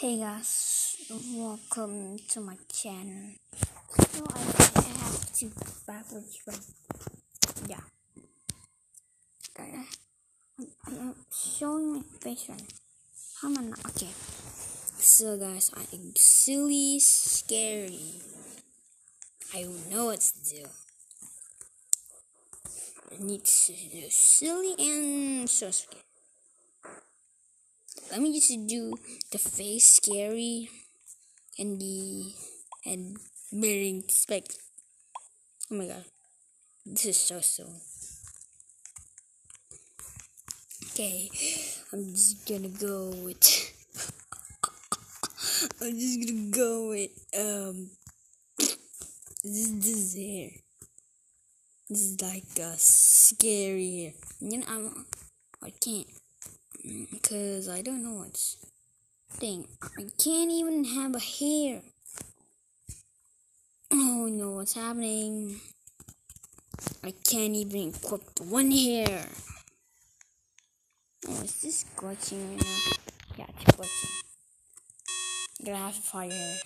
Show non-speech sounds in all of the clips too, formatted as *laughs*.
Hey guys, welcome to my channel. So I have to backwards from yeah. Okay. I'm, I'm showing my face right now. How am I? Okay. So guys, I'm silly, scary. I don't know what to do. I need to do silly and so scary let me just do the face scary and the and bearing specs. Oh my god. This is so so. Okay, I'm just gonna go with *laughs* I'm just gonna go with um this this hair. This is like a scary hair. You know I'm I can't because I don't know what's thing. I can't even have a hair. Oh no, what's happening? I can't even equip one hair. Oh, is this glitching right now? Yeah, it's glitching. I'm gonna have fire hair.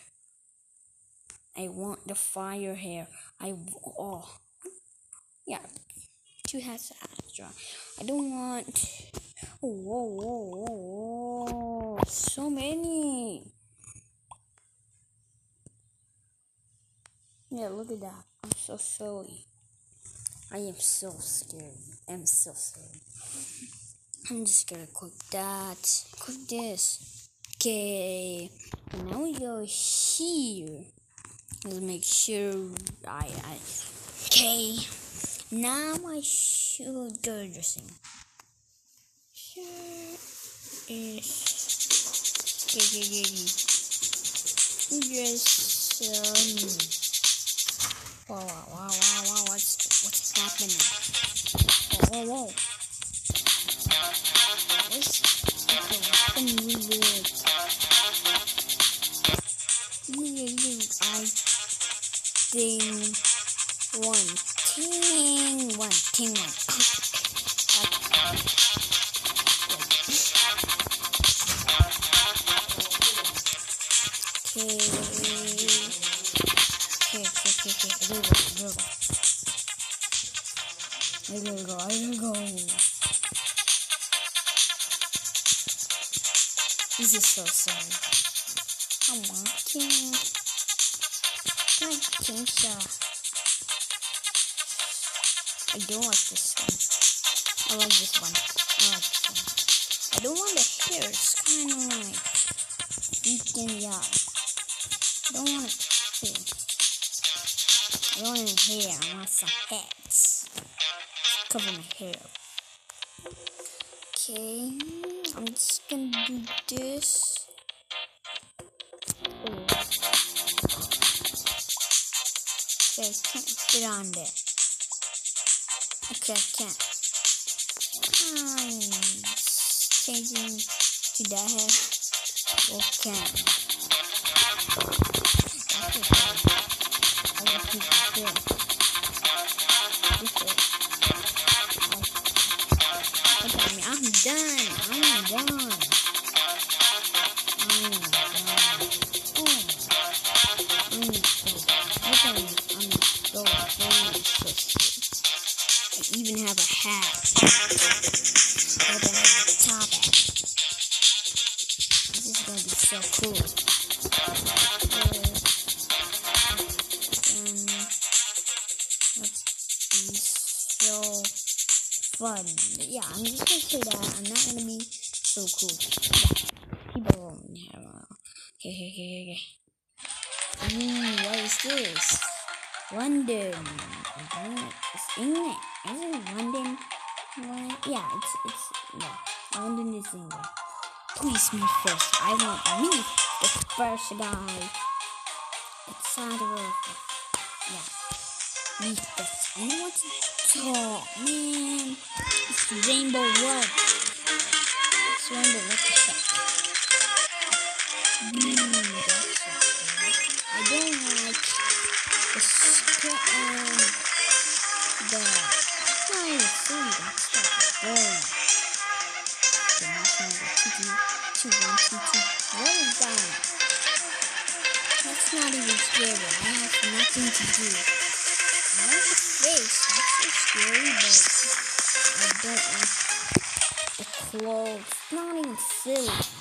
I want the fire hair. I oh yeah, two hats extra. I don't want Whoa, whoa, whoa, whoa. So many. Yeah, look at that. I'm so silly. I am so scared. I'm so scared. I'm just gonna click that. Click this. Okay. Now we go here. Let's make sure I, I. Okay. Now I should go dressing is just um wow wow wow wow what's what's happening? Whoa whoa whoa. What's okay happening weird. Weird I think one ting one ting one. Okay, is so sorry. I'm walking. Can I change the... I don't like this one. I like this one. I like this one. I don't want the hair. It's kind of like... Freaking yeah I don't want to. I don't want hair. I want some hats. Cover my hair. Okay, I'm just gonna do this. Okay, I can't on there. Okay, I can't. I'm changing to that hair. Okay. done. Cool. Fun. Yeah, I'm just gonna say that. I'm not gonna be so cool. Yeah. People won't have a. Okay, okay, okay, okay. Mm, what is this? London. It's England. Isn't it London? Yeah, it's it's yeah. London is England. Please me first. I want me the first guy. It's out of Yeah. Me first. I want to Oh man, it's rainbow what? It's rainbow heck? Mm, I don't like the scary. I have nothing to do. I like the face. That's so scary, but I don't like the clothes. Not even silly.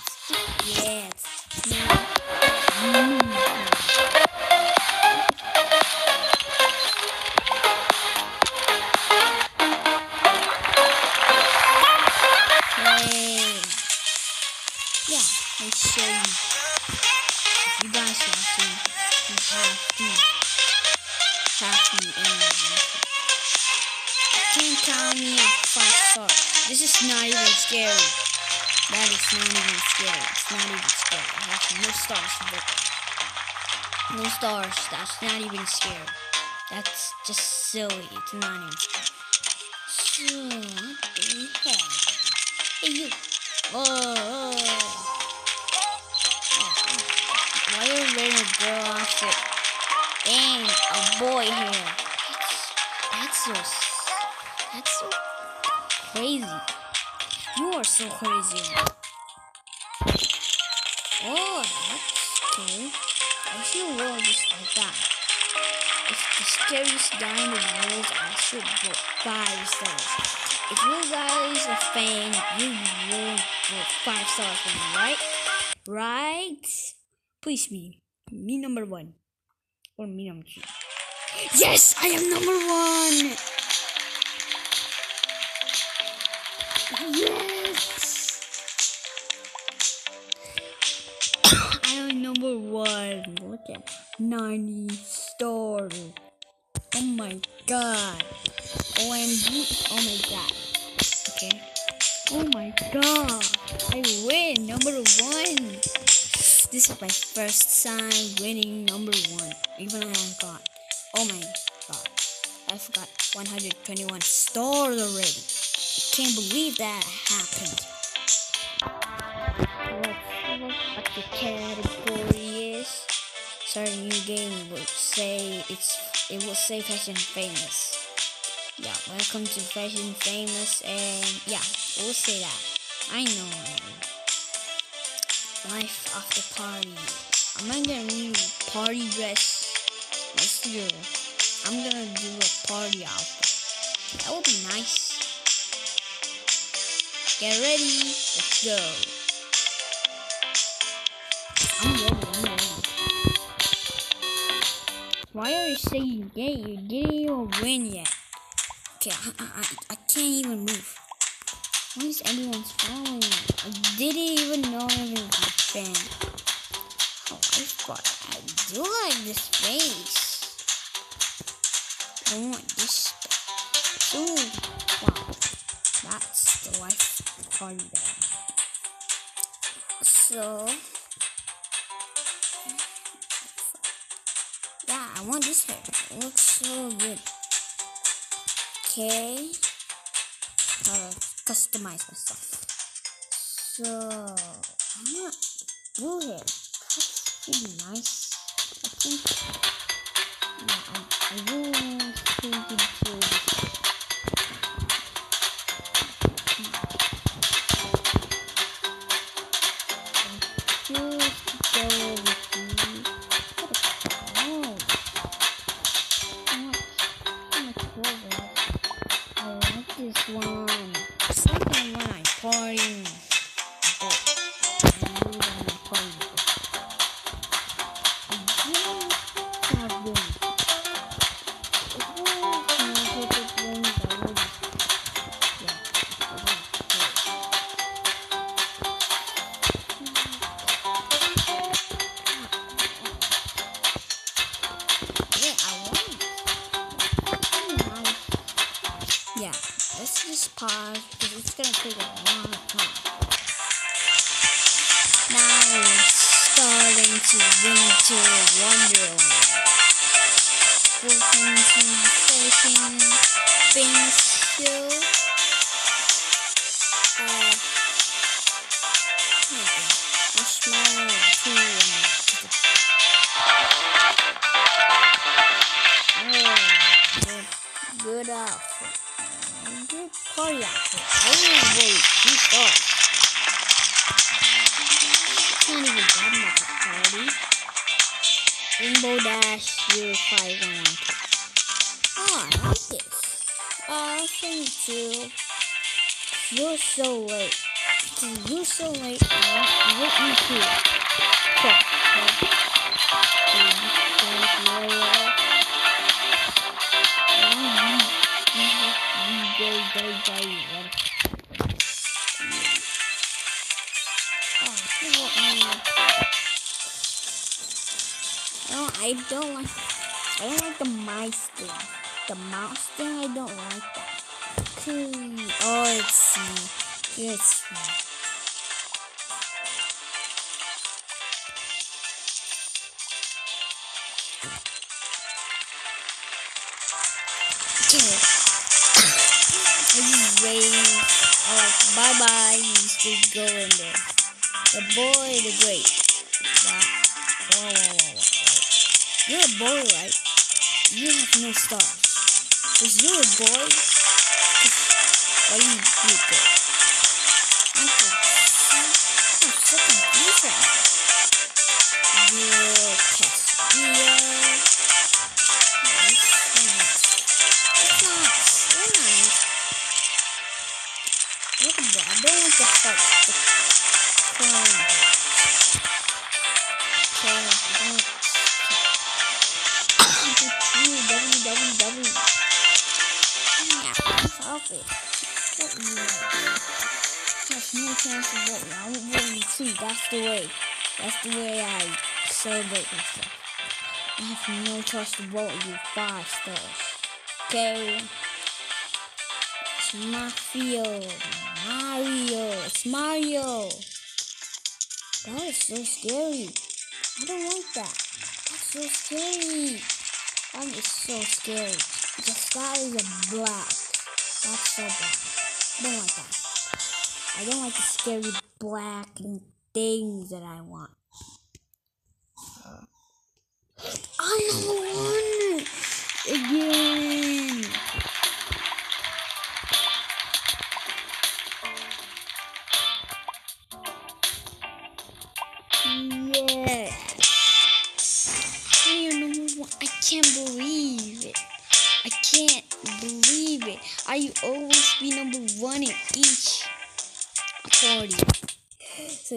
This is not even scary. That is not even scary. It's not even scary. I have no stars but no stars. That's not even scary. That's just silly. It's not even scary. So, what we have? Hey you. Oh, oh. Why are you wearing a girl outfit and a boy hair? That's, that's so that's so crazy. You are so crazy. Oh, that's cool. I see a world just like that. It's the scariest guy in. I should vote five stars. If you guys are fan, you will vote five stars for me, right? Right? Please be me number one or me number two. Yes, I am number one. Yes. *coughs* I am number one. Look at 90 stars. Oh my god. OMG. Oh my god. Okay. Oh my god. I win. Number one. This is my first time winning number one. Even I got. Oh my god. I forgot 121 stars already. Can't believe that happened. What the category is. Start a new game will say it's it will say fashion famous. Yeah, welcome to fashion famous and yeah, it will say that. I know. Life after party. I'm not gonna do party dress. Let's do I'm gonna do a party outfit. That would be nice. Get ready. Let's go. I'm ready. I'm ready. Why are you saying yay? You didn't even win yet. Okay, I, I, I, can't even move. Why is everyone following me? I didn't even know a fan. Oh, I forgot. I do like this face. I want this. Ooh, wow. The there. So, yeah, I want this hair. It looks so good. Okay. To customize myself. So, I want blue hair. That's pretty nice. I think. Yeah, I, I really just pause because it's gonna take a long time. Now we're starting to winter wonderland. Welcome to Fashion Famous Party. Oh, two stars. It's not even that much a party. Rainbow Dash 0511. Oh, I like this. Uh, thank you. You're so late. You're so late. I want you too. Cool. Don't like I don't like the mice thing. The mouse thing I don't like that. Okay. Oh it's me. It's me. Okay. I just wave. I like bye bye. You just go in there. The boy, the great. You're a boy, right? You have no stars. Cause you're a boy. Why you do? I'm so, confused right now. You're Castillo. Nice, it. What you There's no chance of voting. I won't vote you too. That's the way. That's the way I celebrate myself. I have no choice to vote you five stars. Okay? It's Mario. Mario. It's Mario. That is so scary. I don't like that. That's so scary. That is so scary. The sky is a black. That's so bad. I don't like that. I don't like the scary black things that I want. I won again.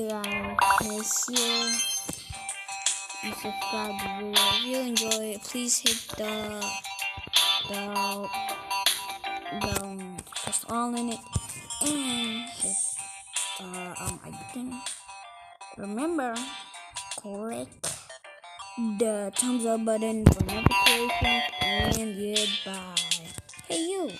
Guys, miss you. And subscribe the. If you enjoy it, please hit the the the um, press all in it and hit uh, um I think remember click the thumbs up button for notifications and goodbye. Hey you!